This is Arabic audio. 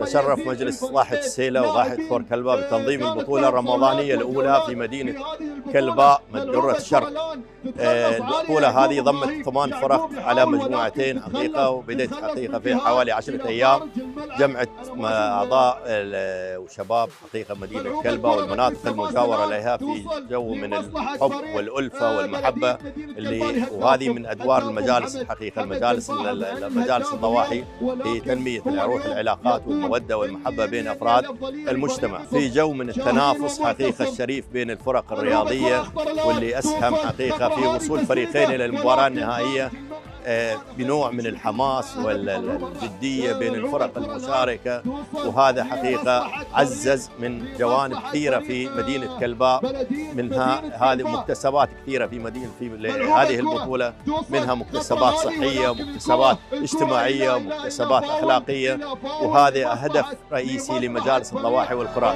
تشرف مجلس ضاحية السيلة وضاحية خور كلباء بتنظيم البطولة الرمضانية الأولى في مدينة كلباء مدرة الشرق. البطولة هذه ضمت ثمان فرق على مجموعتين حقيقة وبدأت حقيقة في حوالي عشرة أيام. جمعت أعضاء وشباب حقيقة مدينة كلباء والمناطق المجاورة لها في جو من الحب والألفة والمحبة اللي وهذه من أدوار المجالس الحقيقة المجالس مجالس الضواحي في تنمية روح العلاقات والمودة والمحبة بين أفراد المجتمع. في جو من التنافس حقيقة الشريف بين الفرق الرياضية واللي أسهم حقيقة في وصول فريقين إلى المباراة النهائية آه، بنوع من الحماس والجدية بين الفرق المشاركة. وهذا حقيقة عزز من جوانب كثيرة في مدينة كلباء منها هذه مكتسبات كثيرة في مدينة في هذه البطولة منها مكتسبات صحية ومكتسبات اجتماعية ومكتسبات أخلاقية. وهذا هدف رئيسي لمجالس الضواحي والقرى